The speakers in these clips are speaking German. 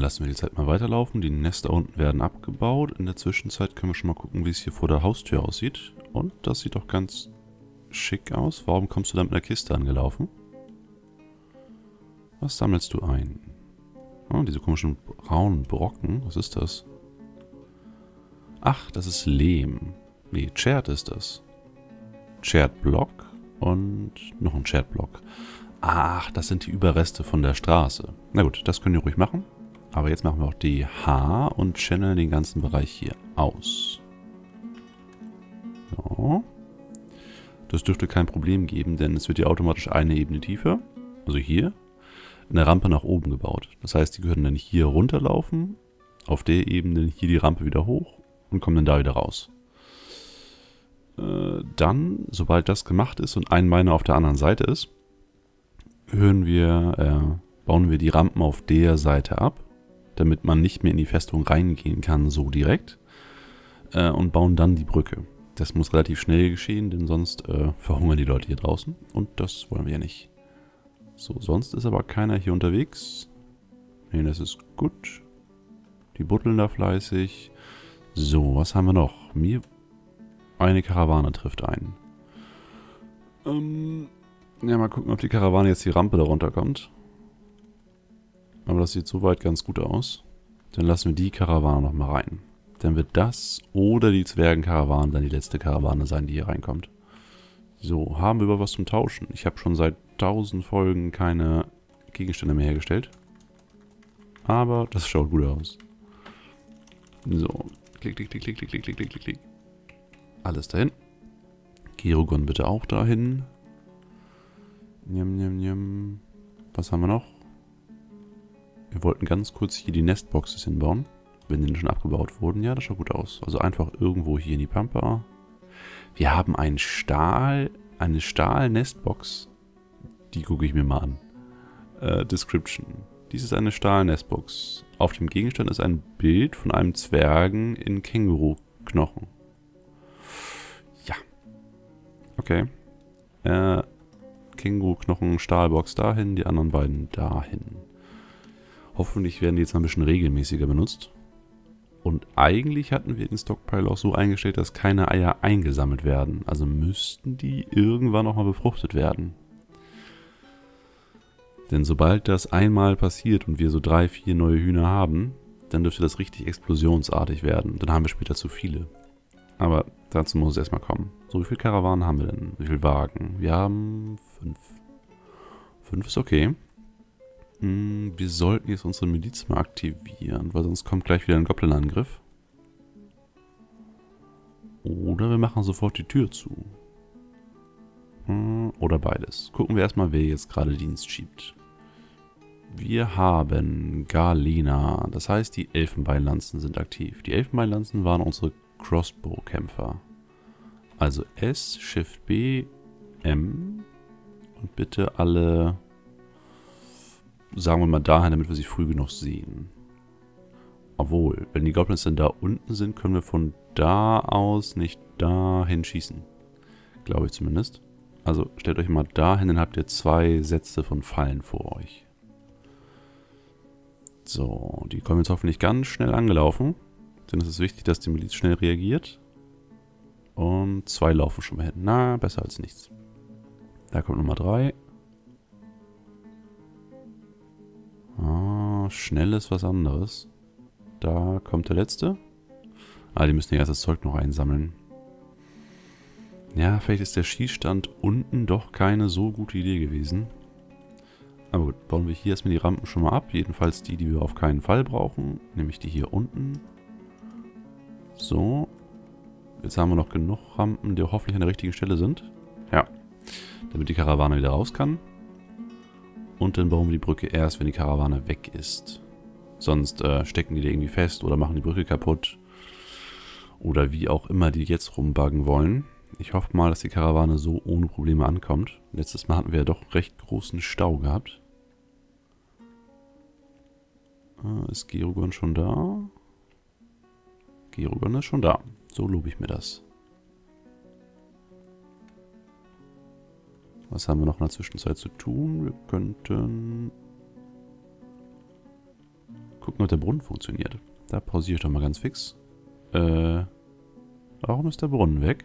lassen wir die Zeit mal weiterlaufen. Die Nester unten werden abgebaut. In der Zwischenzeit können wir schon mal gucken, wie es hier vor der Haustür aussieht. Und das sieht doch ganz schick aus. Warum kommst du da mit einer Kiste angelaufen? Was sammelst du ein? Oh, diese komischen braunen Brocken. Was ist das? Ach, das ist Lehm. Nee, Chert ist das. Chert Block und noch ein Chert Block. Ach, das sind die Überreste von der Straße. Na gut, das können wir ruhig machen. Aber jetzt machen wir auch die H und channeln den ganzen Bereich hier aus. So. Das dürfte kein Problem geben, denn es wird hier automatisch eine Ebene tiefer. Also hier. Eine Rampe nach oben gebaut. Das heißt, die können dann hier runterlaufen. Auf der Ebene hier die Rampe wieder hoch und kommen dann da wieder raus. Äh, dann, sobald das gemacht ist und ein Miner auf der anderen Seite ist, hören wir, äh, bauen wir die Rampen auf der Seite ab, damit man nicht mehr in die Festung reingehen kann, so direkt. Äh, und bauen dann die Brücke. Das muss relativ schnell geschehen, denn sonst äh, verhungern die Leute hier draußen. Und das wollen wir ja nicht. So, sonst ist aber keiner hier unterwegs. Ne, das ist gut. Die buddeln da fleißig. So, was haben wir noch? Mir eine Karawane trifft ein. Ähm, ja, mal gucken, ob die Karawane jetzt die Rampe darunter kommt. Aber das sieht soweit ganz gut aus. Dann lassen wir die Karawane nochmal rein. Dann wird das oder die Zwergenkarawane dann die letzte Karawane sein, die hier reinkommt. So, haben wir über was zum Tauschen. Ich habe schon seit tausend Folgen keine Gegenstände mehr hergestellt. Aber das schaut gut aus. So, klick, klick, klick, klick, klick, klick, klick, klick, klick. Alles dahin. Gerogon bitte auch dahin. Njam, njam, njam. Was haben wir noch? Wir wollten ganz kurz hier die Nestboxes hinbauen. Wenn die schon abgebaut wurden. Ja, das schaut gut aus. Also einfach irgendwo hier in die Pampa. Wir haben einen Stahl, eine Stahl-Nestbox. Die gucke ich mir mal an. Äh, Description. Dies ist eine Stahl-Nestbox. Auf dem Gegenstand ist ein Bild von einem Zwergen in Känguru-Knochen. Ja. Okay. Äh, Känguru-Knochen, Stahlbox dahin, die anderen beiden dahin. Hoffentlich werden die jetzt ein bisschen regelmäßiger benutzt. Und eigentlich hatten wir den Stockpile auch so eingestellt, dass keine Eier eingesammelt werden. Also müssten die irgendwann nochmal befruchtet werden. Denn sobald das einmal passiert und wir so drei, vier neue Hühner haben, dann dürfte das richtig explosionsartig werden. Dann haben wir später zu viele. Aber dazu muss es erstmal kommen. So, wie viele Karawanen haben wir denn? Wie viele Wagen? Wir haben fünf. Fünf ist okay. Hm, wir sollten jetzt unsere Miliz mal aktivieren, weil sonst kommt gleich wieder ein Goblin-Angriff. Oder wir machen sofort die Tür zu. Hm, oder beides. Gucken wir erstmal, wer jetzt gerade Dienst schiebt. Wir haben Galena. Das heißt, die Elfenbeinlanzen sind aktiv. Die Elfenbeinlanzen waren unsere Crossbow-Kämpfer. Also S, Shift B, M. Und bitte alle sagen wir mal dahin, damit wir sie früh genug sehen. Obwohl, wenn die Goblins dann da unten sind, können wir von da aus nicht dahin schießen. Glaube ich zumindest. Also stellt euch mal dahin, dann habt ihr zwei Sätze von Fallen vor euch. So, die kommen jetzt hoffentlich ganz schnell angelaufen. Denn es ist wichtig, dass die Miliz schnell reagiert. Und zwei laufen schon mal hin. Na, besser als nichts. Da kommt Nummer drei. Schnell ist was anderes. Da kommt der letzte. Ah, die müssen ja erst das Zeug noch einsammeln. Ja, vielleicht ist der Schießstand unten doch keine so gute Idee gewesen. Aber gut, bauen wir hier erstmal die Rampen schon mal ab. Jedenfalls die, die wir auf keinen Fall brauchen. Nämlich die hier unten. So. Jetzt haben wir noch genug Rampen, die hoffentlich an der richtigen Stelle sind. Ja. Damit die Karawane wieder raus kann. Und dann bauen wir die Brücke erst, wenn die Karawane weg ist. Sonst äh, stecken die da irgendwie fest oder machen die Brücke kaputt. Oder wie auch immer die jetzt rumbuggen wollen. Ich hoffe mal, dass die Karawane so ohne Probleme ankommt. Letztes Mal hatten wir ja doch recht großen Stau gehabt. Äh, ist Gerogon schon da? Gerogon ist schon da. So lobe ich mir das. Was haben wir noch in der Zwischenzeit zu tun? Wir könnten gucken, ob der Brunnen funktioniert. Da pausiere ich doch mal ganz fix. Äh, warum ist der Brunnen weg?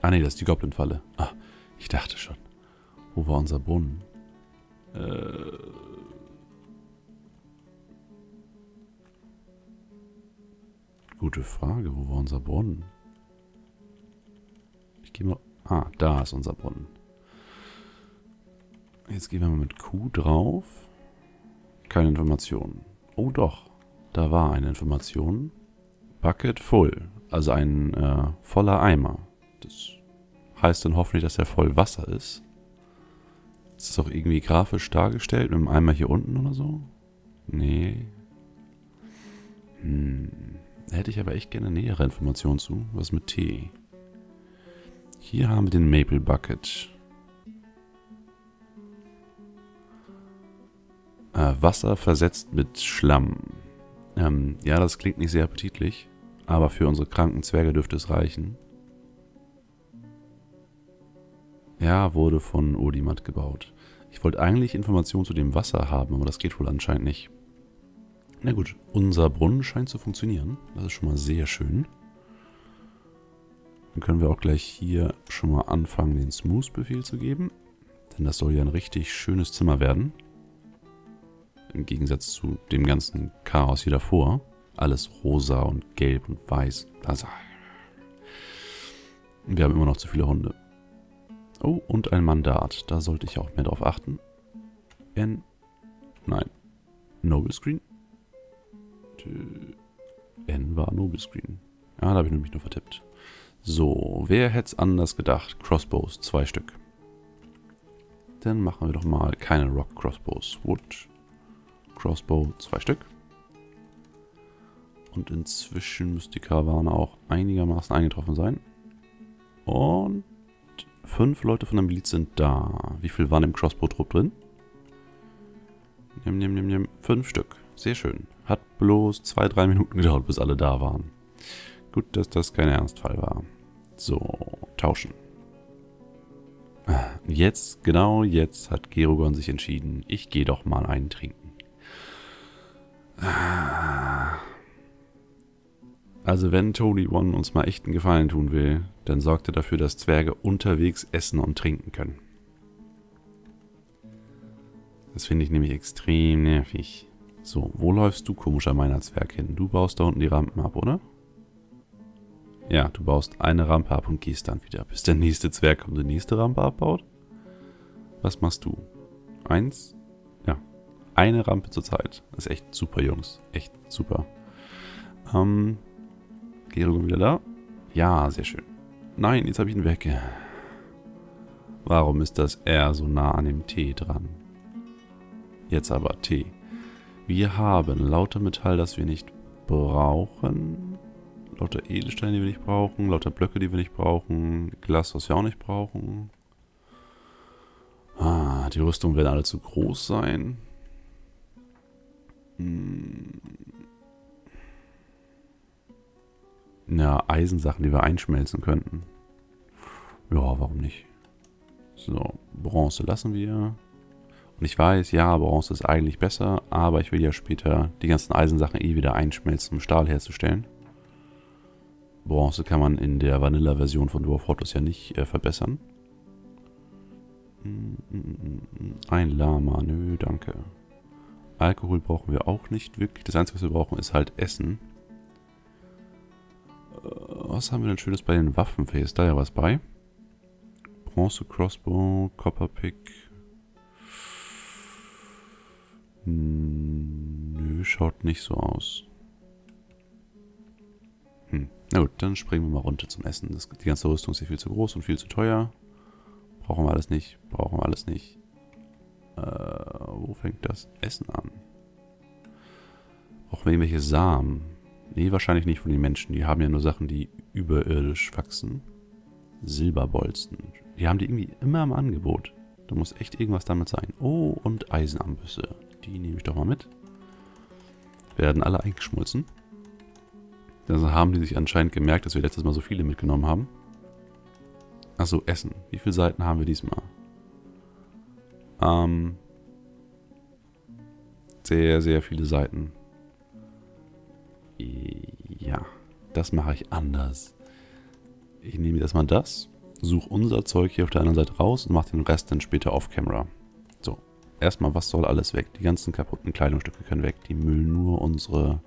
Ah ne, das ist die Goblin-Falle. Ah, ich dachte schon. Wo war unser Brunnen? Äh... Gute Frage, wo war unser Brunnen? Ah, da ist unser Brunnen. Jetzt gehen wir mal mit Q drauf. Keine Informationen. Oh doch, da war eine Information. Bucket full, also ein äh, voller Eimer. Das heißt dann hoffentlich, dass er voll Wasser ist. Ist das auch irgendwie grafisch dargestellt mit dem Eimer hier unten oder so? Nee. Hm. Da hätte ich aber echt gerne nähere Informationen zu. Was mit Tee? Hier haben wir den Maple Bucket. Äh, Wasser versetzt mit Schlamm. Ähm, ja, das klingt nicht sehr appetitlich, aber für unsere kranken Zwerge dürfte es reichen. Ja, wurde von Odimat gebaut. Ich wollte eigentlich Informationen zu dem Wasser haben, aber das geht wohl anscheinend nicht. Na gut, unser Brunnen scheint zu funktionieren. Das ist schon mal sehr schön. Dann können wir auch gleich hier schon mal anfangen, den Smooth-Befehl zu geben. Denn das soll ja ein richtig schönes Zimmer werden. Im Gegensatz zu dem ganzen Chaos hier davor. Alles rosa und gelb und weiß. Also, wir haben immer noch zu viele Hunde. Oh, und ein Mandat. Da sollte ich auch mehr drauf achten. N. Nein. Noble Screen. N war Noble Screen. Ja, da habe ich nämlich nur vertippt. So, wer hätte es anders gedacht? Crossbows, zwei Stück. Dann machen wir doch mal keine Rock Crossbows. Wood Crossbow, zwei Stück. Und inzwischen müsste die Karawane auch einigermaßen eingetroffen sein. Und fünf Leute von der Miliz sind da. Wie viel waren im Crossbow-Trupp drin? Nimm, nimm, nimm, nimm. Fünf Stück. Sehr schön. Hat bloß zwei, drei Minuten gedauert, bis alle da waren. Gut, dass das kein Ernstfall war. So, tauschen. Jetzt, genau jetzt hat Gerogon sich entschieden, ich gehe doch mal einen trinken. Also wenn Tony One uns mal echt einen Gefallen tun will, dann sorgt er dafür, dass Zwerge unterwegs essen und trinken können. Das finde ich nämlich extrem nervig. So, wo läufst du komischer meiner Zwerg hin? Du baust da unten die Rampen ab, oder? Ja, du baust eine Rampe ab und gehst dann wieder, bis der nächste Zwerg kommt und die nächste Rampe abbaut. Was machst du? Eins? Ja, eine Rampe zur Zeit. Das ist echt super, Jungs. Echt super. Ähm, Gerogon wieder da? Ja, sehr schön. Nein, jetzt habe ich ihn weg. Warum ist das R so nah an dem T dran? Jetzt aber T. Wir haben lauter Metall, das wir nicht brauchen. Lauter Edelsteine, die wir nicht brauchen. Lauter Blöcke, die wir nicht brauchen. Glas, was wir auch nicht brauchen. Ah, die Rüstungen werden alle zu groß sein. Hm. Ja, Eisensachen, die wir einschmelzen könnten. Ja, warum nicht? So, Bronze lassen wir. Und ich weiß, ja, Bronze ist eigentlich besser, aber ich will ja später die ganzen Eisensachen eh wieder einschmelzen, um Stahl herzustellen. Bronze kann man in der Vanilla-Version von Dwarf Fortress ja nicht äh, verbessern. Ein Lama, nö, danke. Alkohol brauchen wir auch nicht wirklich. Das Einzige, was wir brauchen, ist halt Essen. Äh, was haben wir denn Schönes bei den Waffen? Ist da ja was bei? Bronze Crossbow, Copper Pick. Nö, schaut nicht so aus. Na gut, dann springen wir mal runter zum Essen. Das, die ganze Rüstung ist hier viel zu groß und viel zu teuer. Brauchen wir alles nicht. Brauchen wir alles nicht. Äh, wo fängt das Essen an? Brauchen wir irgendwelche Samen? Nee, wahrscheinlich nicht von den Menschen. Die haben ja nur Sachen, die überirdisch wachsen. Silberbolzen. Die haben die irgendwie immer im Angebot. Da muss echt irgendwas damit sein. Oh, und Eisenambüsse. Die nehme ich doch mal mit. Werden alle eingeschmolzen. Also haben die sich anscheinend gemerkt, dass wir letztes Mal so viele mitgenommen haben. Achso, Essen. Wie viele Seiten haben wir diesmal? Ähm, sehr, sehr viele Seiten. Ja, das mache ich anders. Ich nehme erstmal das, suche unser Zeug hier auf der anderen Seite raus und mache den Rest dann später off-camera. So, erstmal, was soll alles weg? Die ganzen kaputten Kleidungsstücke können weg. Die müllen nur unsere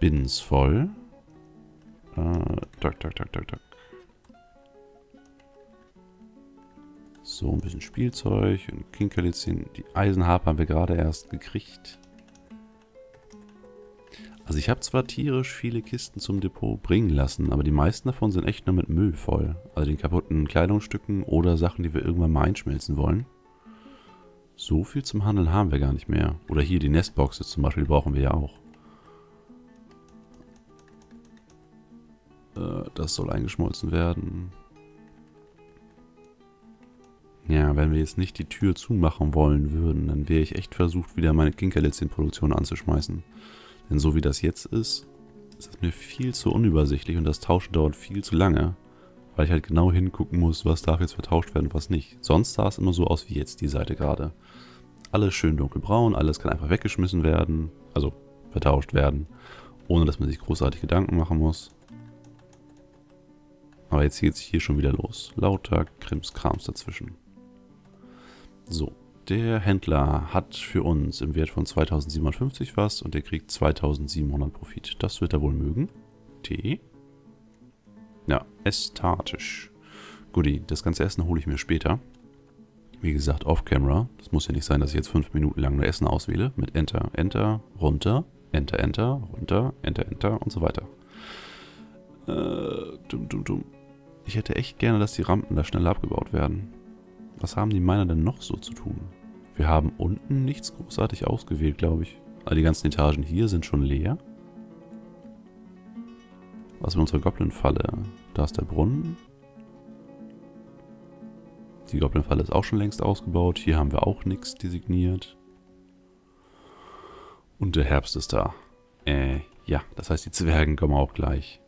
Bins voll. Äh, tak, tak, tak, tak. So, ein bisschen Spielzeug und Kinkerlitzchen. Die Eisenharpe haben wir gerade erst gekriegt. Also ich habe zwar tierisch viele Kisten zum Depot bringen lassen, aber die meisten davon sind echt nur mit Müll voll. Also den kaputten Kleidungsstücken oder Sachen, die wir irgendwann mal einschmelzen wollen. So viel zum Handeln haben wir gar nicht mehr. Oder hier die Nestboxes zum Beispiel brauchen wir ja auch. Das soll eingeschmolzen werden. Ja, wenn wir jetzt nicht die Tür zumachen wollen würden, dann wäre ich echt versucht, wieder meine Kinkerlitzchen-Produktion anzuschmeißen. Denn so wie das jetzt ist, ist das mir viel zu unübersichtlich und das Tauschen dauert viel zu lange. Weil ich halt genau hingucken muss, was darf jetzt vertauscht werden und was nicht. Sonst sah es immer so aus wie jetzt die Seite gerade. Alles schön dunkelbraun, alles kann einfach weggeschmissen werden, also vertauscht werden, ohne dass man sich großartig Gedanken machen muss. Aber jetzt geht es hier schon wieder los. Lauter Krimskrams dazwischen. So, der Händler hat für uns im Wert von 2057 was und der kriegt 2700 Profit. Das wird er wohl mögen. T. Ja, estatisch. Guti, das ganze Essen hole ich mir später. Wie gesagt, off-camera. Das muss ja nicht sein, dass ich jetzt fünf Minuten lang nur Essen auswähle. Mit Enter, Enter, runter, Enter, Enter, runter, Enter, Enter und so weiter. Äh, dumm, dumm, dumm. Ich hätte echt gerne, dass die Rampen da schneller abgebaut werden. Was haben die Miner denn noch so zu tun? Wir haben unten nichts großartig ausgewählt, glaube ich. All die ganzen Etagen hier sind schon leer. Was mit unserer Goblin-Falle? Da ist der Brunnen. Die Goblin-Falle ist auch schon längst ausgebaut. Hier haben wir auch nichts designiert. Und der Herbst ist da. Äh, ja, das heißt, die Zwergen kommen auch gleich.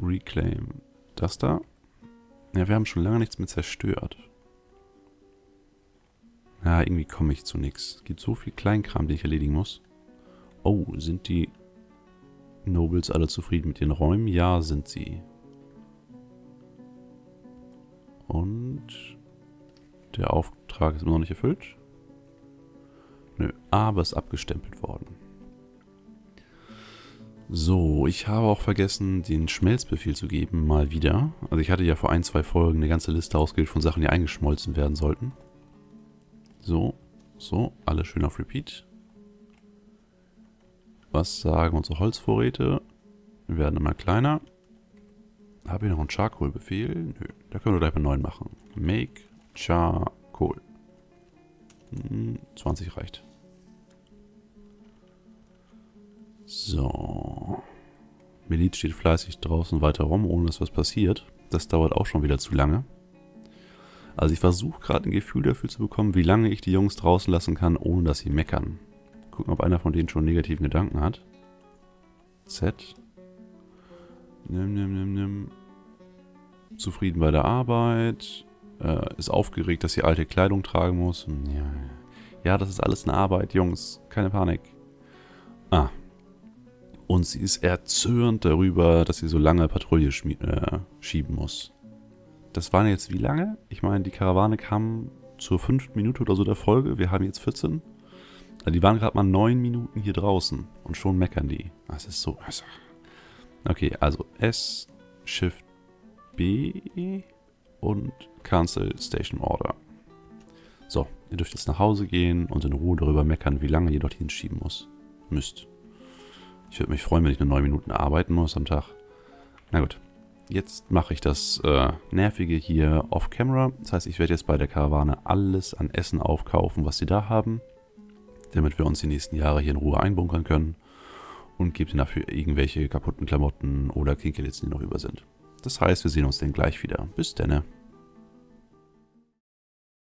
Reclaim. Das da? Ja, wir haben schon lange nichts mehr zerstört. Ja, irgendwie komme ich zu nichts. Es gibt so viel Kleinkram, den ich erledigen muss. Oh, sind die Nobles alle zufrieden mit den Räumen? Ja, sind sie. Und der Auftrag ist immer noch nicht erfüllt. Nö, aber ist abgestempelt worden. So, ich habe auch vergessen, den Schmelzbefehl zu geben, mal wieder. Also ich hatte ja vor ein, zwei Folgen eine ganze Liste ausgewählt von Sachen, die eingeschmolzen werden sollten. So, so, alles schön auf Repeat. Was sagen unsere Holzvorräte? Wir werden immer kleiner. Habe ich noch einen Charcoal-Befehl? Nö, da können wir gleich einen neuen machen. Make Charcoal. 20 hm, reicht. So. Miliz steht fleißig draußen weiter rum, ohne dass was passiert. Das dauert auch schon wieder zu lange. Also ich versuche gerade ein Gefühl dafür zu bekommen, wie lange ich die Jungs draußen lassen kann, ohne dass sie meckern. Gucken, ob einer von denen schon negativen Gedanken hat. Z. Nimm, nimm, nimm, nimm. Zufrieden bei der Arbeit. Äh, ist aufgeregt, dass sie alte Kleidung tragen muss. Ja, ja, das ist alles eine Arbeit, Jungs. Keine Panik. Ah. Und sie ist erzürnt darüber, dass sie so lange Patrouille äh, schieben muss. Das waren jetzt wie lange? Ich meine, die Karawane kam zur fünften Minute oder so der Folge. Wir haben jetzt 14. Also die waren gerade mal neun Minuten hier draußen und schon meckern die. Das ist so. Okay, also S, Shift B und Cancel Station Order. So, ihr dürft jetzt nach Hause gehen und in Ruhe darüber meckern, wie lange ihr dorthin schieben muss. Müsst. Ich würde mich freuen, wenn ich nur neun Minuten arbeiten muss am Tag. Na gut. Jetzt mache ich das äh, Nervige hier off-camera. Das heißt, ich werde jetzt bei der Karawane alles an Essen aufkaufen, was sie da haben. Damit wir uns die nächsten Jahre hier in Ruhe einbunkern können. Und gebe dafür irgendwelche kaputten Klamotten oder Kinkelitzen, die noch über sind. Das heißt, wir sehen uns dann gleich wieder. Bis denne.